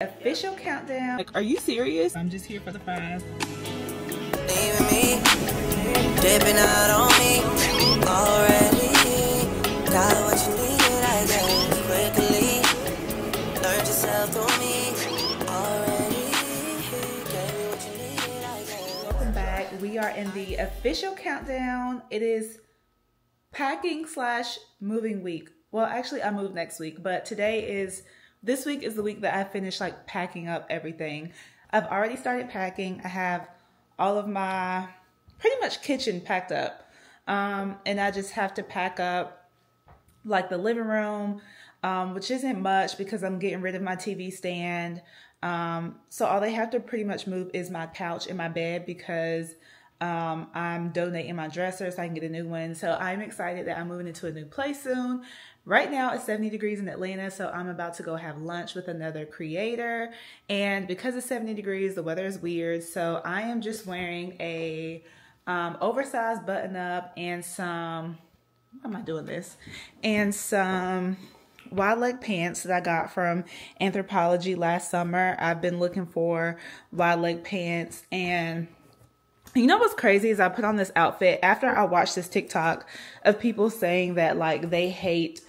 Official countdown. Like, are you serious? I'm just here for the fries. Leaving me, dipping out on me already. Got what you needed, I guess, quickly. Learned yourself through me already. Gave what you needed, I guess. Welcome back. We are in the official countdown. It is packing slash moving week. Well, actually, I move next week, but today is this week is the week that I finished like packing up everything. I've already started packing. I have all of my pretty much kitchen packed up. Um, and I just have to pack up like the living room, um, which isn't much because I'm getting rid of my TV stand. Um, so all they have to pretty much move is my couch and my bed because um, I'm donating my dresser so I can get a new one. So I'm excited that I'm moving into a new place soon. Right now it's 70 degrees in Atlanta, so I'm about to go have lunch with another creator. And because it's 70 degrees, the weather is weird. So I am just wearing a um, oversized button up and some, why am I doing this? And some wide leg pants that I got from Anthropologie last summer. I've been looking for wide leg pants and you know what's crazy is I put on this outfit after I watched this TikTok of people saying that like they hate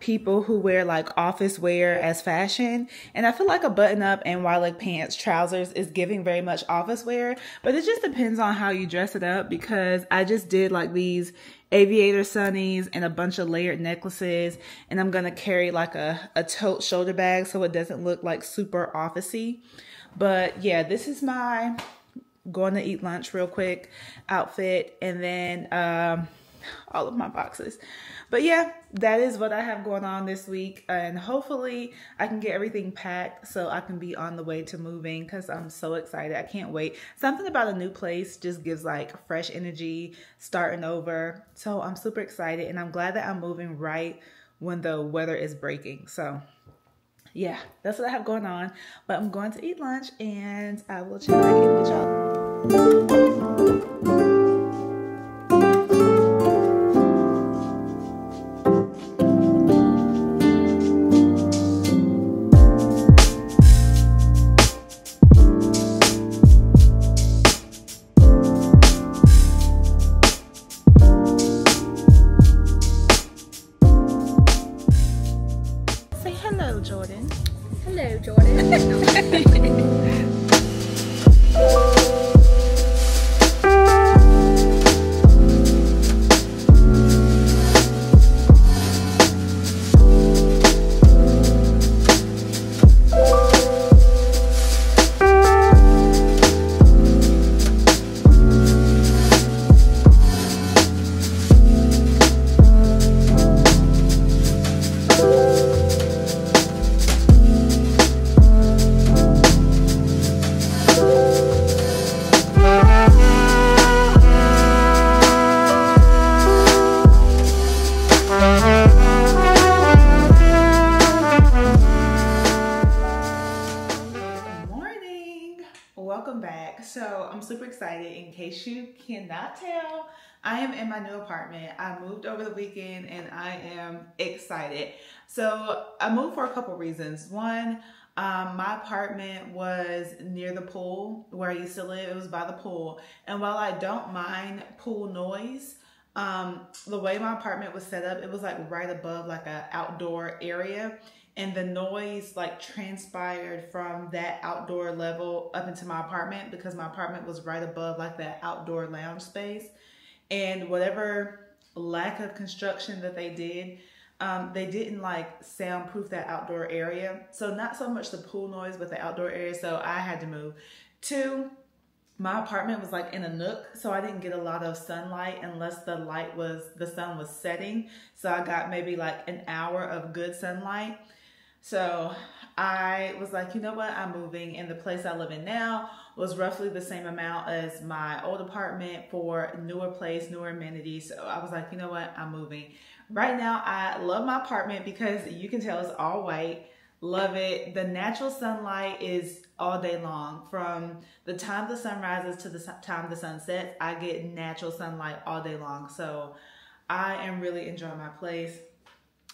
people who wear like office wear as fashion. And I feel like a button up and wide leg pants, trousers is giving very much office wear, but it just depends on how you dress it up because I just did like these aviator sunnies and a bunch of layered necklaces and I'm gonna carry like a, a tote shoulder bag so it doesn't look like super officey. But yeah, this is my going to eat lunch real quick outfit and then um all of my boxes. But yeah, that is what I have going on this week. And hopefully I can get everything packed so I can be on the way to moving because I'm so excited. I can't wait. Something about a new place just gives like fresh energy, starting over. So I'm super excited and I'm glad that I'm moving right when the weather is breaking. So yeah, that's what I have going on. But I'm going to eat lunch and I will check back in with y'all. I am in my new apartment. I moved over the weekend and I am excited. So I moved for a couple reasons. One, um, my apartment was near the pool where I used to live. It was by the pool. And while I don't mind pool noise, um, the way my apartment was set up, it was like right above like an outdoor area. And the noise like transpired from that outdoor level up into my apartment because my apartment was right above like that outdoor lounge space and whatever lack of construction that they did, um, they didn't like soundproof that outdoor area. So not so much the pool noise, but the outdoor area. So I had to move. Two, my apartment was like in a nook, so I didn't get a lot of sunlight unless the light was, the sun was setting. So I got maybe like an hour of good sunlight. So I was like, you know what, I'm moving. And the place I live in now was roughly the same amount as my old apartment for newer place, newer amenities. So I was like, you know what, I'm moving. Right now, I love my apartment because you can tell it's all white. Love it. The natural sunlight is all day long. From the time the sun rises to the time the sun sets, I get natural sunlight all day long. So I am really enjoying my place.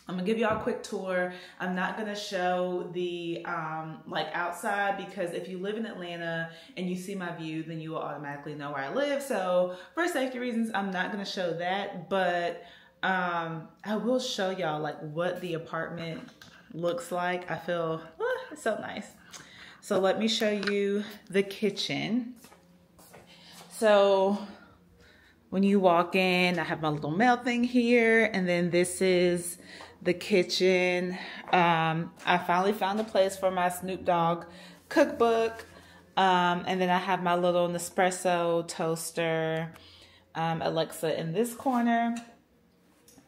I'm gonna give y'all a quick tour. I'm not gonna show the um, like outside because if you live in Atlanta and you see my view, then you will automatically know where I live. So for safety reasons, I'm not gonna show that, but um, I will show y'all like what the apartment looks like. I feel oh, so nice. So let me show you the kitchen. So when you walk in, I have my little mail thing here, and then this is the kitchen. Um, I finally found a place for my Snoop Dogg cookbook. Um, and then I have my little Nespresso toaster, um, Alexa in this corner,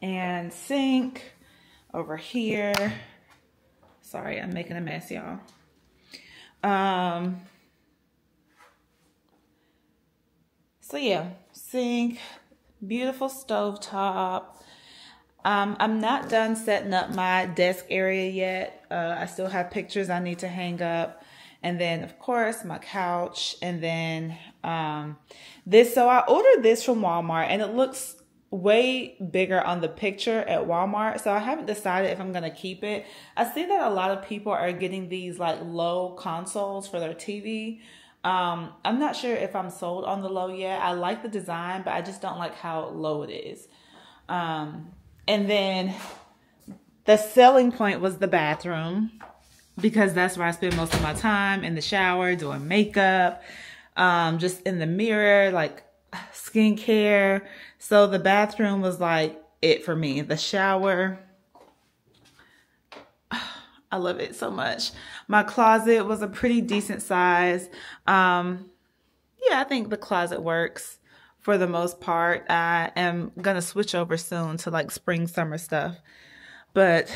and sink over here. Sorry, I'm making a mess, y'all. Um, so yeah, sink, beautiful stove top. Um, I'm not done setting up my desk area yet. Uh, I still have pictures I need to hang up. And then, of course, my couch. And then um, this. So I ordered this from Walmart and it looks way bigger on the picture at Walmart. So I haven't decided if I'm going to keep it. I see that a lot of people are getting these like low consoles for their TV. Um, I'm not sure if I'm sold on the low yet. I like the design, but I just don't like how low it is. Um, and then the selling point was the bathroom because that's where I spend most of my time in the shower, doing makeup, um, just in the mirror, like skincare. So the bathroom was like it for me. The shower, I love it so much. My closet was a pretty decent size. Um, yeah, I think the closet works for the most part. I am gonna switch over soon to like spring summer stuff. But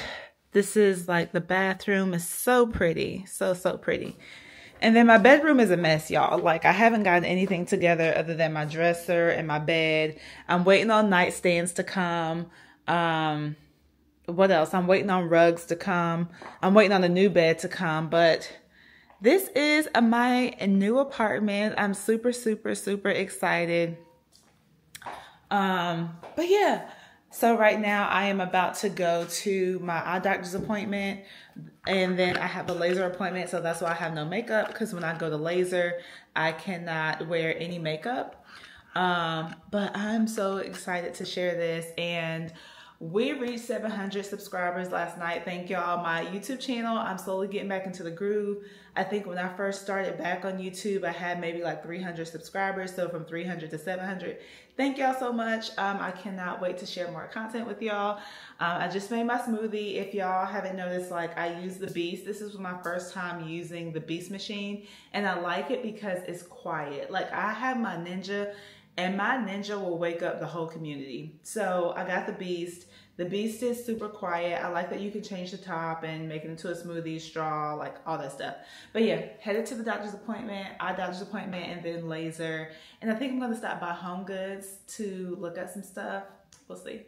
this is like the bathroom is so pretty. So, so pretty. And then my bedroom is a mess, y'all. Like I haven't gotten anything together other than my dresser and my bed. I'm waiting on nightstands to come. Um, what else? I'm waiting on rugs to come. I'm waiting on a new bed to come, but this is my new apartment. I'm super, super, super excited. Um, but yeah, so right now I am about to go to my eye doctor's appointment and then I have a laser appointment. So that's why I have no makeup because when I go to laser, I cannot wear any makeup. Um, but I'm so excited to share this and we reached 700 subscribers last night. Thank y'all. My YouTube channel, I'm slowly getting back into the groove. I think when I first started back on YouTube, I had maybe like 300 subscribers. So from 300 to 700. Thank y'all so much. Um, I cannot wait to share more content with y'all. Um, I just made my smoothie. If y'all haven't noticed, like I use the Beast. This is my first time using the Beast machine. And I like it because it's quiet. Like I have my Ninja and my Ninja will wake up the whole community. So I got the Beast. The Beast is super quiet. I like that you can change the top and make it into a smoothie, straw, like all that stuff. But yeah, headed to the doctor's appointment, eye doctor's appointment, and then laser. And I think I'm gonna stop by Home Goods to look at some stuff. We'll see.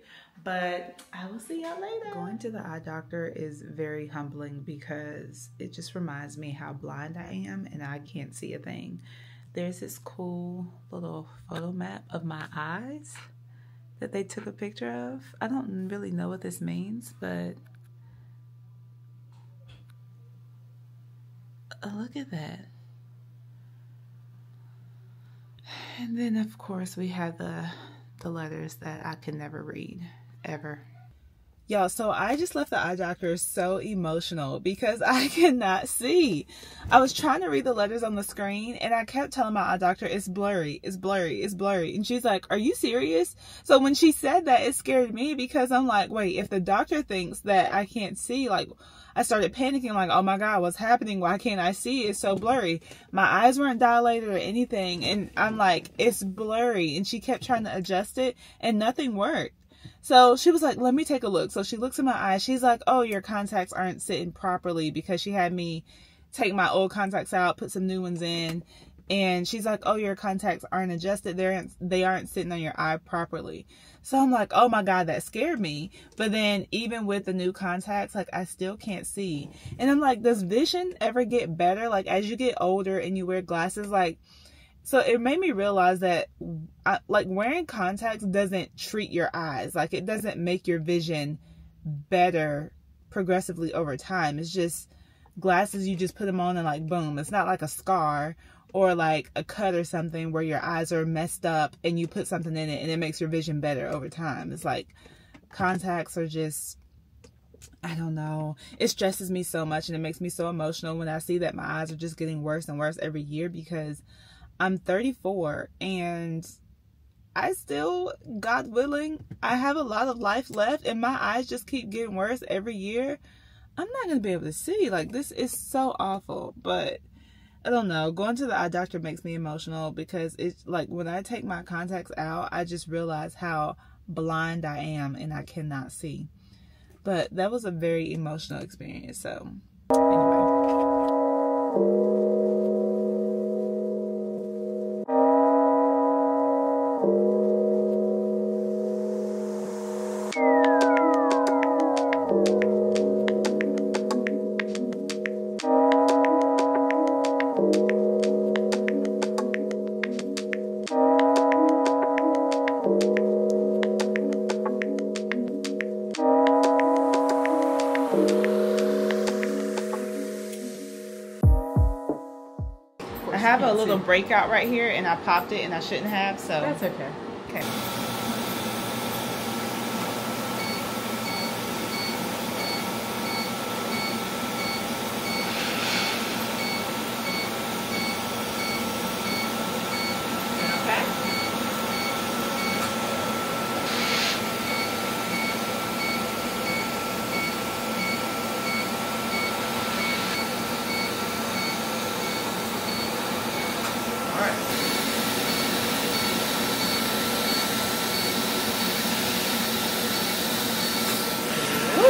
But I will see y'all later. Going to the eye doctor is very humbling because it just reminds me how blind I am and I can't see a thing. There's this cool little photo map of my eyes that they took a picture of. I don't really know what this means, but oh, look at that. And then of course we have the the letters that I can never read ever. Y'all, so I just left the eye doctor so emotional because I cannot see. I was trying to read the letters on the screen and I kept telling my eye doctor, it's blurry, it's blurry, it's blurry. And she's like, are you serious? So when she said that, it scared me because I'm like, wait, if the doctor thinks that I can't see, like, I started panicking, like, oh my God, what's happening? Why can't I see? It's so blurry. My eyes weren't dilated or anything. And I'm like, it's blurry. And she kept trying to adjust it and nothing worked. So she was like, let me take a look. So she looks in my eyes. She's like, oh, your contacts aren't sitting properly because she had me take my old contacts out, put some new ones in. And she's like, oh, your contacts aren't adjusted. They aren't, they aren't sitting on your eye properly. So I'm like, oh my God, that scared me. But then even with the new contacts, like I still can't see. And I'm like, does vision ever get better? Like as you get older and you wear glasses, like, so it made me realize that I, like wearing contacts doesn't treat your eyes like it doesn't make your vision better progressively over time. It's just glasses you just put them on and like boom. It's not like a scar or like a cut or something where your eyes are messed up and you put something in it and it makes your vision better over time. It's like contacts are just I don't know. It stresses me so much and it makes me so emotional when I see that my eyes are just getting worse and worse every year because I'm 34 and I still, God willing, I have a lot of life left and my eyes just keep getting worse every year. I'm not going to be able to see. Like, this is so awful. But I don't know. Going to the eye doctor makes me emotional because it's like when I take my contacts out, I just realize how blind I am and I cannot see. But that was a very emotional experience. So, anyway. Breakout right here and I popped it and I shouldn't have, so. That's okay. Okay.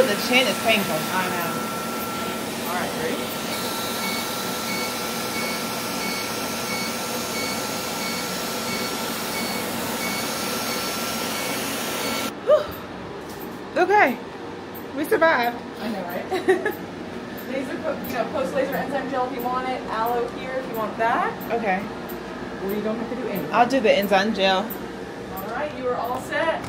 the chin is painful. I know. All right, ready? Okay, we survived. I know, right? laser, you know, post laser enzyme gel if you want it. Aloe here if you want that. Okay. Or you don't have to do anything. I'll do the enzyme gel. All right, you are all set.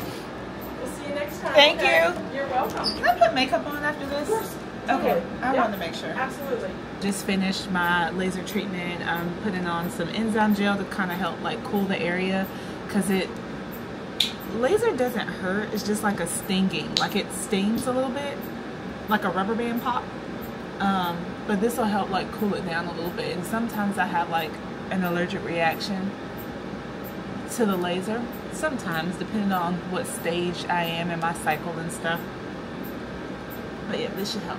Thank okay. you. You're welcome. Can I put makeup on after this? Of course. Okay, I yep. want to make sure. Absolutely. Just finished my laser treatment. I'm putting on some enzyme gel to kind of help like cool the area because it laser doesn't hurt. It's just like a stinging, like it stings a little bit, like a rubber band pop. Um, but this will help like cool it down a little bit. And sometimes I have like an allergic reaction to the laser sometimes depending on what stage I am in my cycle and stuff. But yeah this should help.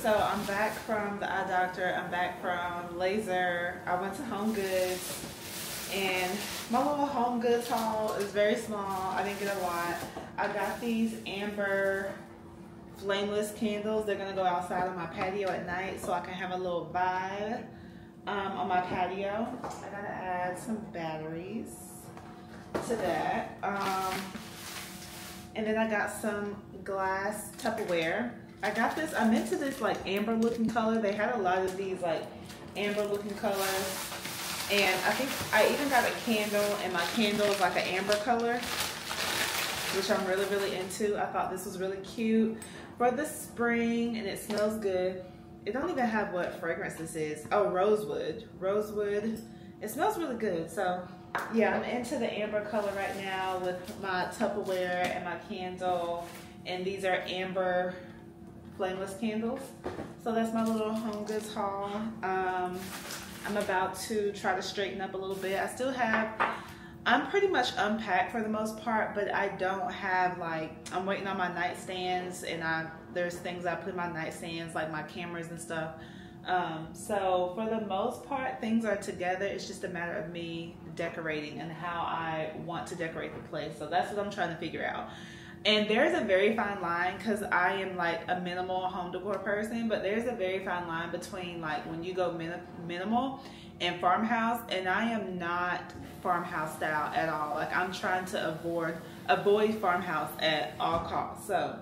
So I'm back from the eye doctor. I'm back from laser. I went to Home Goods. And my little Home Goods haul is very small. I didn't get a lot. I got these amber flameless candles. They're gonna go outside on my patio at night so I can have a little vibe um, on my patio. I gotta add some batteries to that. Um, and then I got some glass Tupperware. I got this, I'm into this like amber looking color. They had a lot of these like amber looking colors. And I think I even got a candle and my candle is like an amber color, which I'm really, really into. I thought this was really cute for the spring and it smells good. It don't even have what fragrance this is. Oh, rosewood. Rosewood. It smells really good. So yeah, I'm into the amber color right now with my Tupperware and my candle. And these are amber flameless candles. So that's my little home goods haul. Um, I'm about to try to straighten up a little bit. I still have pretty much unpacked for the most part, but I don't have like I'm waiting on my nightstands and I there's things I put in my nightstands like my cameras and stuff. Um, so for the most part, things are together. It's just a matter of me decorating and how I want to decorate the place. So that's what I'm trying to figure out. And there's a very fine line because I am like a minimal home decor person, but there's a very fine line between like when you go min minimal and farmhouse, and I am not farmhouse style at all. Like I'm trying to avoid avoid farmhouse at all costs. So,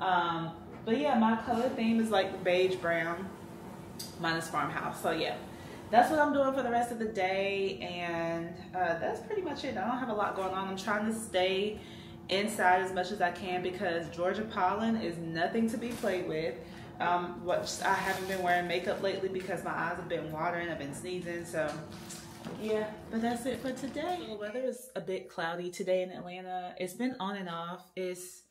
um, but yeah, my color theme is like beige brown minus farmhouse. So yeah, that's what I'm doing for the rest of the day. And uh, that's pretty much it. I don't have a lot going on. I'm trying to stay inside as much as I can because Georgia pollen is nothing to be played with. Um, what I haven't been wearing makeup lately because my eyes have been watering. I've been sneezing. So yeah, but that's it for today. The weather is a bit cloudy today in Atlanta. It's been on and off. It's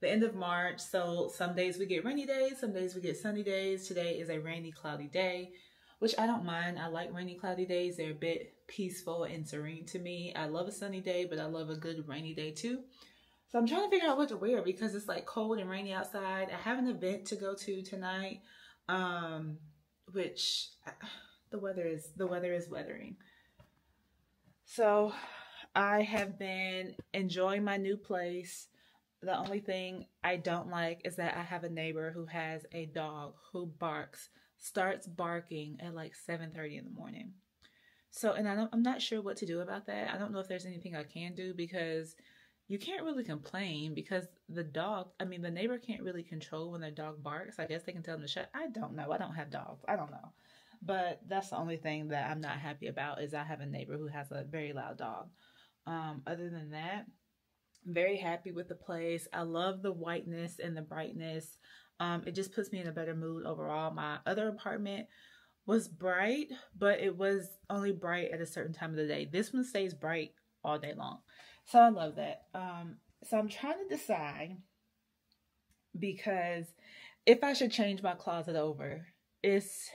the end of March, so some days we get rainy days, some days we get sunny days. Today is a rainy, cloudy day, which I don't mind. I like rainy, cloudy days. They're a bit peaceful and serene to me. I love a sunny day, but I love a good rainy day too. So I'm trying to figure out what to wear because it's like cold and rainy outside. I have an event to go to tonight, um, which the weather is the weather is weathering. So I have been enjoying my new place. The only thing I don't like is that I have a neighbor who has a dog who barks, starts barking at like 7:30 in the morning. So, and I am not sure what to do about that. I don't know if there's anything I can do because you can't really complain because the dog, I mean, the neighbor can't really control when their dog barks. I guess they can tell them to shut. I don't know. I don't have dogs. I don't know. But that's the only thing that I'm not happy about is I have a neighbor who has a very loud dog. Um, other than that, very happy with the place. I love the whiteness and the brightness. Um, it just puts me in a better mood overall. My other apartment was bright, but it was only bright at a certain time of the day. This one stays bright all day long. So I love that. Um, so I'm trying to decide because if I should change my closet over, it's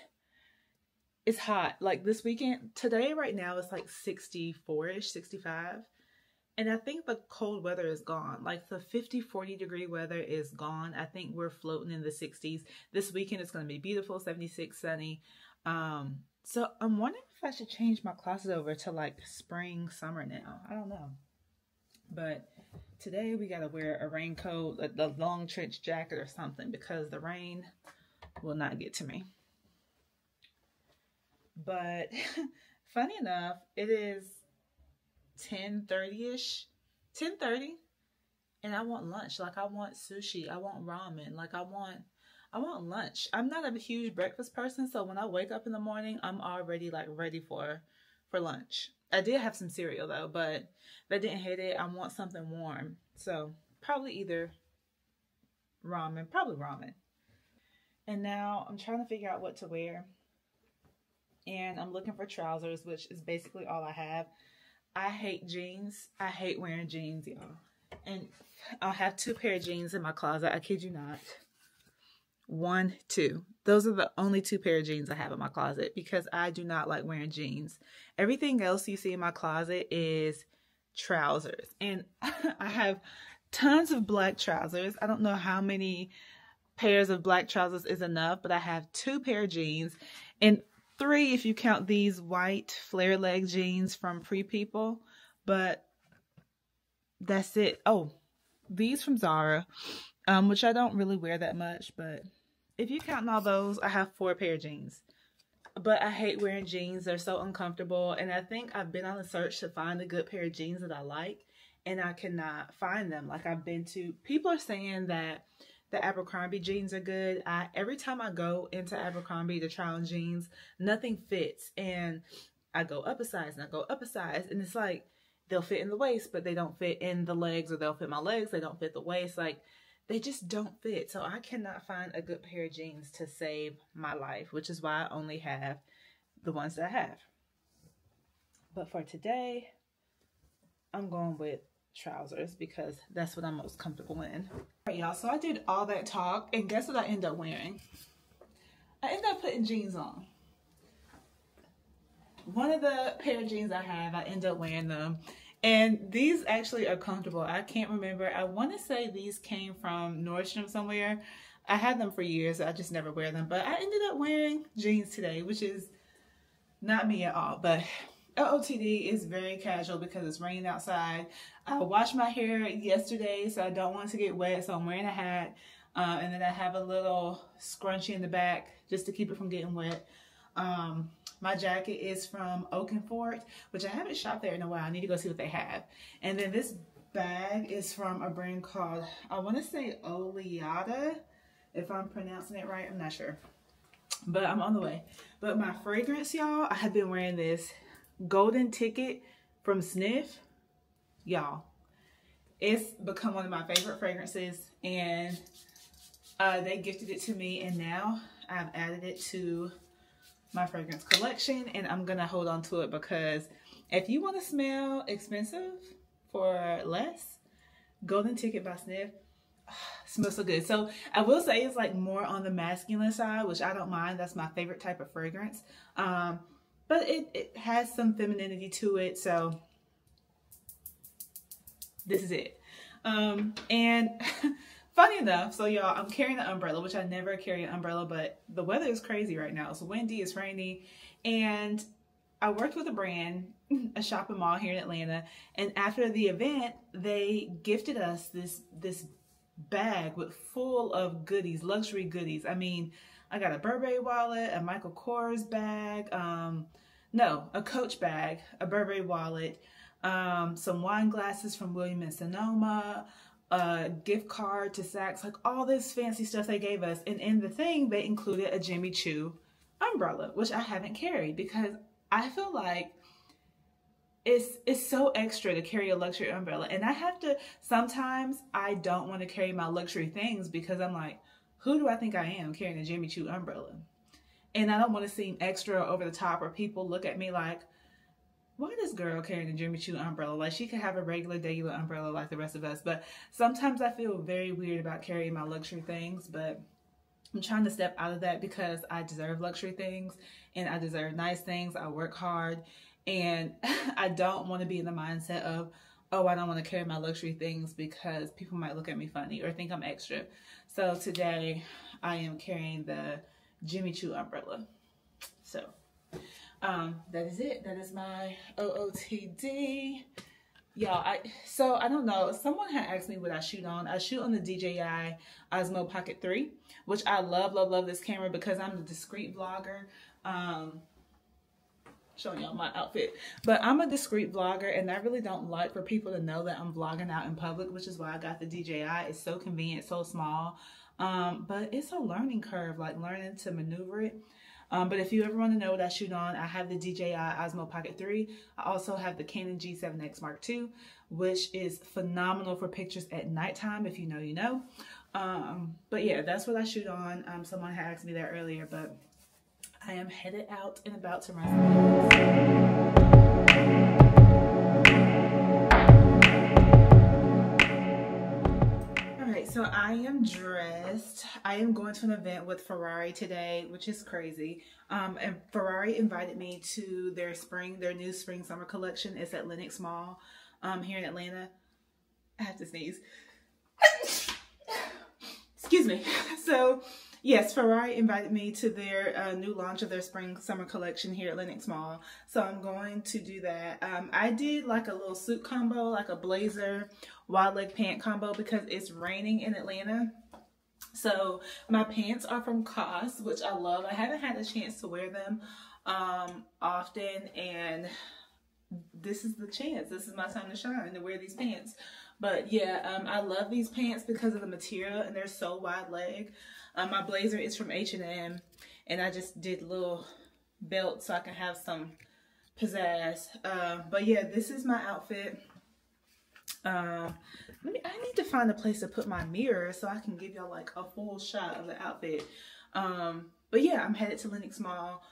it's hot. Like this weekend, today right now it's like 64ish, 65. And I think the cold weather is gone. Like the 50, 40 degree weather is gone. I think we're floating in the 60s. This weekend it's going to be beautiful, 76, sunny. Um, so I'm wondering if I should change my closet over to like spring, summer now. I don't know. But today we got to wear a raincoat, a, a long trench jacket or something because the rain will not get to me. But funny enough, it is 10:30ish, 10:30, and I want lunch. Like I want sushi, I want ramen, like I want I want lunch. I'm not a huge breakfast person, so when I wake up in the morning, I'm already like ready for for lunch. I did have some cereal though, but that didn't hit it. I want something warm. So probably either ramen, probably ramen. And now I'm trying to figure out what to wear and I'm looking for trousers, which is basically all I have. I hate jeans. I hate wearing jeans, y'all. And I'll have two pair of jeans in my closet. I kid you not. One, two. Those are the only two pair of jeans I have in my closet because I do not like wearing jeans. Everything else you see in my closet is trousers. And I have tons of black trousers. I don't know how many pairs of black trousers is enough, but I have two pair of jeans. And three if you count these white flare leg jeans from Free People, but that's it. Oh, these from Zara, um, which I don't really wear that much, but if you count all those, I have four pair of jeans. But I hate wearing jeans. They're so uncomfortable. And I think I've been on a search to find a good pair of jeans that I like. And I cannot find them. Like I've been to, people are saying that the Abercrombie jeans are good. I every time I go into Abercrombie to try on jeans, nothing fits, and I go up a size and I go up a size, and it's like they'll fit in the waist, but they don't fit in the legs, or they'll fit my legs, they don't fit the waist. Like they just don't fit. So I cannot find a good pair of jeans to save my life, which is why I only have the ones that I have. But for today, I'm going with trousers because that's what I'm most comfortable in. All right, y'all, so I did all that talk and guess what I end up wearing? I end up putting jeans on. One of the pair of jeans I have, I end up wearing them. And these actually are comfortable. I can't remember. I want to say these came from Nordstrom somewhere. I had them for years. I just never wear them. But I ended up wearing jeans today, which is not me at all. But OOTD is very casual because it's raining outside. I washed my hair yesterday, so I don't want to get wet, so I'm wearing a hat. Uh, and then I have a little scrunchie in the back just to keep it from getting wet. Um, my jacket is from Oak + Fort, which I haven't shopped there in a while. I need to go see what they have. And then this bag is from a brand called, I want to say Oleata, if I'm pronouncing it right. I'm not sure. but I'm on the way. But my fragrance, y'all, I have been wearing this golden ticket from Snif. Y'all, it's become one of my favorite fragrances and uh, they gifted it to me and now I've added it to my fragrance collection and I'm gonna hold on to it because if you want to smell expensive for less, Golden Ticket by Snif smells so good. So I will say it's like more on the masculine side, which I don't mind. That's my favorite type of fragrance. Um, but it, it has some femininity to it. So this is it. Um, and funny enough, so y'all, I'm carrying an umbrella, which I never carry an umbrella, but the weather is crazy right now. It's windy, it's rainy, and I worked with a brand, a shopping mall here in Atlanta, and after the event, they gifted us this this bag with full of goodies, luxury goodies. I mean, I got a Burberry wallet, a Michael Kors bag, um, no, a Coach bag, a Burberry wallet, um, some wine glasses from William and Sonoma, a gift card to Saks, like all this fancy stuff they gave us. And in the thing, they included a Jimmy Choo umbrella, which I haven't carried because I feel like it's it's so extra to carry a luxury umbrella. And I have to sometimes I don't want to carry my luxury things because I'm like, who do I think I am carrying a Jimmy Choo umbrella? And I don't want to seem extra over the top or people look at me like, why this girl carrying a Jimmy Choo umbrella? Like she could have a regular, regular umbrella like the rest of us. But sometimes I feel very weird about carrying my luxury things. But I'm trying to step out of that because I deserve luxury things and I deserve nice things. I work hard and I don't want to be in the mindset of, oh, I don't want to carry my luxury things because people might look at me funny or think I'm extra. So today I am carrying the Jimmy Choo umbrella. So um, that is it. That is my OOTD. Y'all, I so I don't know. Someone had asked me what I shoot on. I shoot on the DJI Osmo Pocket 3, which I love, love, love this camera because I'm a discreet vlogger. Um, showing y'all my outfit. But I'm a discreet vlogger and I really don't like for people to know that I'm vlogging out in public, which is why I got the DJI. It's so convenient, so small. Um, but it's a learning curve, like learning to maneuver it. Um, but if you ever want to know what I shoot on, I have the DJI Osmo Pocket 3. I also have the Canon G7X Mark II, which is phenomenal for pictures at nighttime. If you know, you know. Um, but yeah, that's what I shoot on. Um, someone had asked me that earlier, but I am headed out and about to my so I am dressed. I am going to an event with Ferrari today, which is crazy. Um, and Ferrari invited me to their spring, their new spring summer collection. It's at Lenox Mall um, here in Atlanta. I have to sneeze. Excuse me. So Yes, Ferrari invited me to their uh, new launch of their spring summer collection here at Lenox Mall. So I'm going to do that. Um, I did like a little suit combo, like a blazer, wide leg pant combo because it's raining in Atlanta. So my pants are from COS, which I love. I haven't had a chance to wear them um, often and this is the chance. This is my time to shine to wear these pants. But yeah, um, I love these pants because of the material and they're so wide leg. Um, my blazer is from H&M and I just did little belt so I can have some pizzazz. Uh, but yeah, this is my outfit. Um, let me, I need to find a place to put my mirror so I can give y'all like a full shot of the outfit. Um, but yeah, I'm headed to Lenox Mall.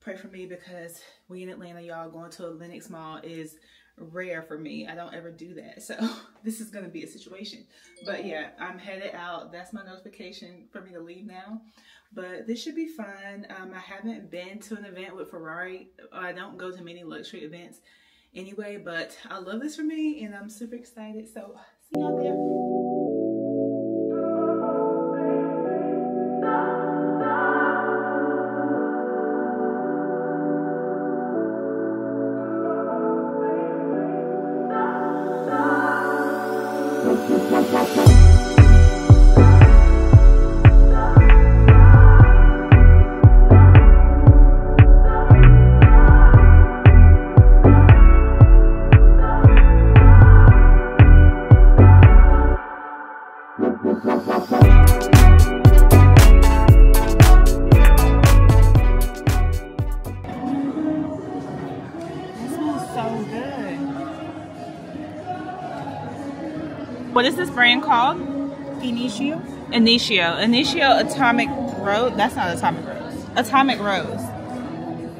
Pray for me because we in Atlanta, y'all, going to a Lenox Mall is rare for me. I don't ever do that. So this is going to be a situation. But yeah, I'm headed out. That's my notification for me to leave now. But this should be fun. Um, I haven't been to an event with Ferrari. I don't go to many luxury events anyway, but I love this for me and I'm super excited. So see y'all there. Called? Initio. Initio. Initio Atomic Rose. That's not Atomic Rose. Atomic Rose.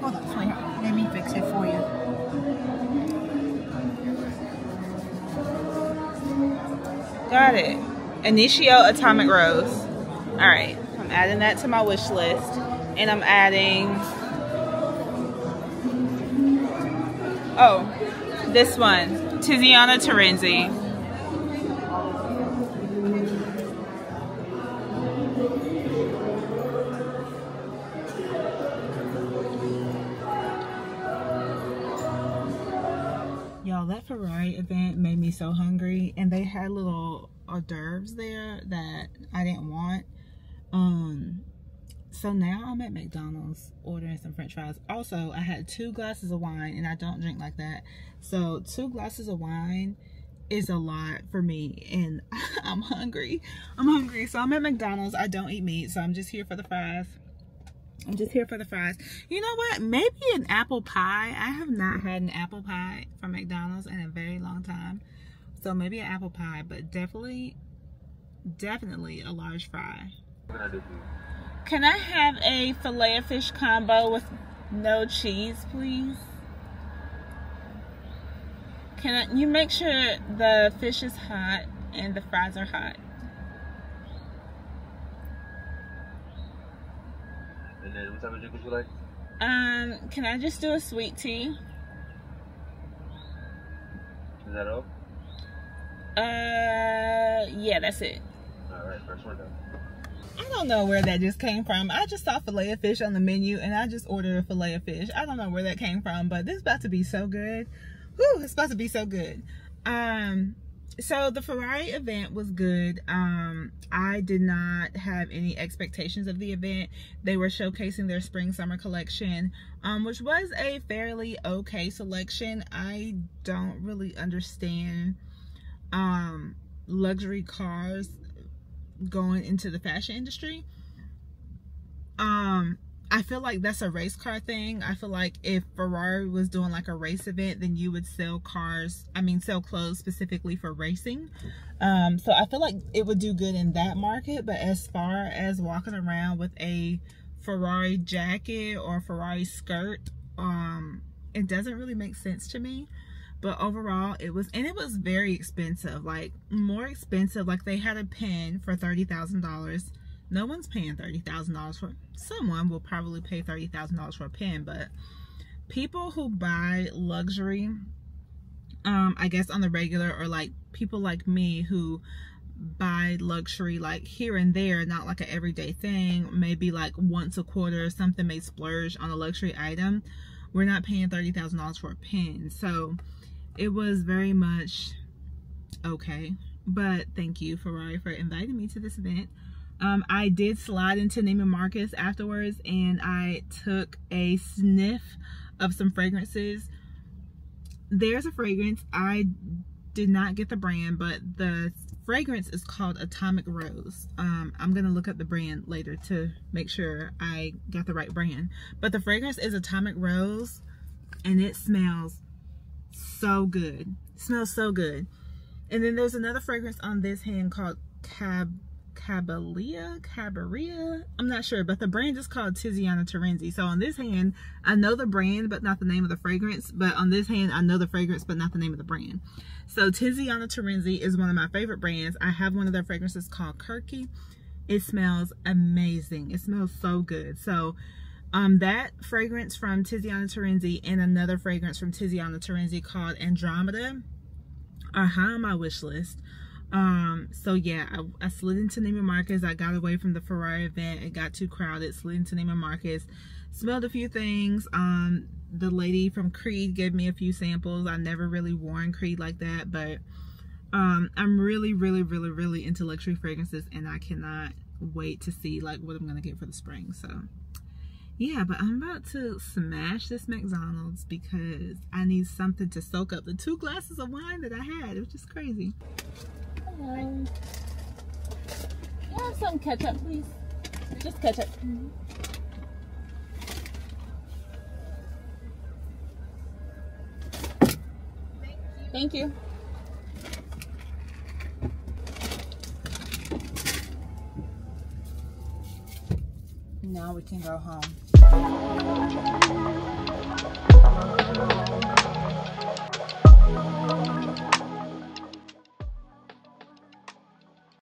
Hold on, sweetheart. Let me fix it for you. Got it. Initio Atomic Rose. All right, I'm adding that to my wish list, and I'm adding. Oh, this one, Tiziana Terenzi. Y'all, event made me so hungry, and they had little hors d'oeuvres there that I didn't want. Um, so now I'm at McDonald's ordering some French fries. Also, I had two glasses of wine, and I don't drink like that. So two glasses of wine is a lot for me, and I'm hungry. I'm hungry, so I'm at McDonald's. I don't eat meat, so I'm just here for the fries. I'm just here for the fries. You know what? Maybe an apple pie. I have not had an apple pie from McDonald's in a very long time. So maybe an apple pie, but definitely, definitely a large fry. Can I have a filet of fish combo with no cheese, please? Can I, you make sure the fish is hot and the fries are hot? And then what type of drink would you like? Um, can I just do a sweet tea? Is that all? Uh, yeah, that's it. Alright, first one done. I don't know where that just came from. I just saw filet of fish on the menu and I just ordered a filet of fish. I don't know where that came from, but this is about to be so good. Whew, it's about to be so good. Um, so the Ferrari event was good. Um, I did not have any expectations of the event. They were showcasing their spring summer collection, um, which was a fairly okay selection. I don't really understand um, luxury cars going into the fashion industry. Um, I feel like that's a race car thing. I feel like if Ferrari was doing like a race event, then you would sell cars, I mean, sell clothes specifically for racing. Um, so I feel like it would do good in that market. But as far as walking around with a Ferrari jacket or Ferrari skirt, um, it doesn't really make sense to me. But overall, it was, and it was very expensive, like more expensive. Like they had a pen for $30,000 no one's paying $30,000 for someone will probably pay $30,000 for a pen but people who buy luxury um I guess on the regular or like people like me who buy luxury like here and there not like an everyday thing maybe like once a quarter or something may splurge on a luxury item we're not paying $30,000 for a pen. So it was very much okay. But thank you Ferrari for inviting me to this event um, I did slide into Neiman Marcus afterwards and I took a sniff of some fragrances. There's a fragrance. I did not get the brand, but the fragrance is called Atomic Rose. Um, I'm going to look up the brand later to make sure I got the right brand. But the fragrance is Atomic Rose and it smells so good. It smells so good. And then there's another fragrance on this hand called Cab Cabalia, Cabaria, I'm not sure, but the brand is called Tiziana Terenzi. So on this hand, I know the brand, but not the name of the fragrance. But on this hand, I know the fragrance, but not the name of the brand. So Tiziana Terenzi is one of my favorite brands. I have one of their fragrances called Kirke. It smells amazing. It smells so good. So um, that fragrance from Tiziana Terenzi and another fragrance from Tiziana Terenzi called Andromeda are high on my wish list um so yeah I, I, slid into Neiman Marcus. I got away from the Ferrari event it got too crowded slid into Neiman Marcus smelled a few things. Um the lady from Creed gave me a few samples. I never really worn Creed like that but um I'm really really really really into luxury fragrances and I cannot wait to see like what I'm gonna get for the spring so. Yeah but I'm about to smash this McDonald's because I need something to soak up the two glasses of wine that I had. It was just crazy um, some ketchup, please. Just ketchup. Mm -hmm. Thank you. Now we can go home.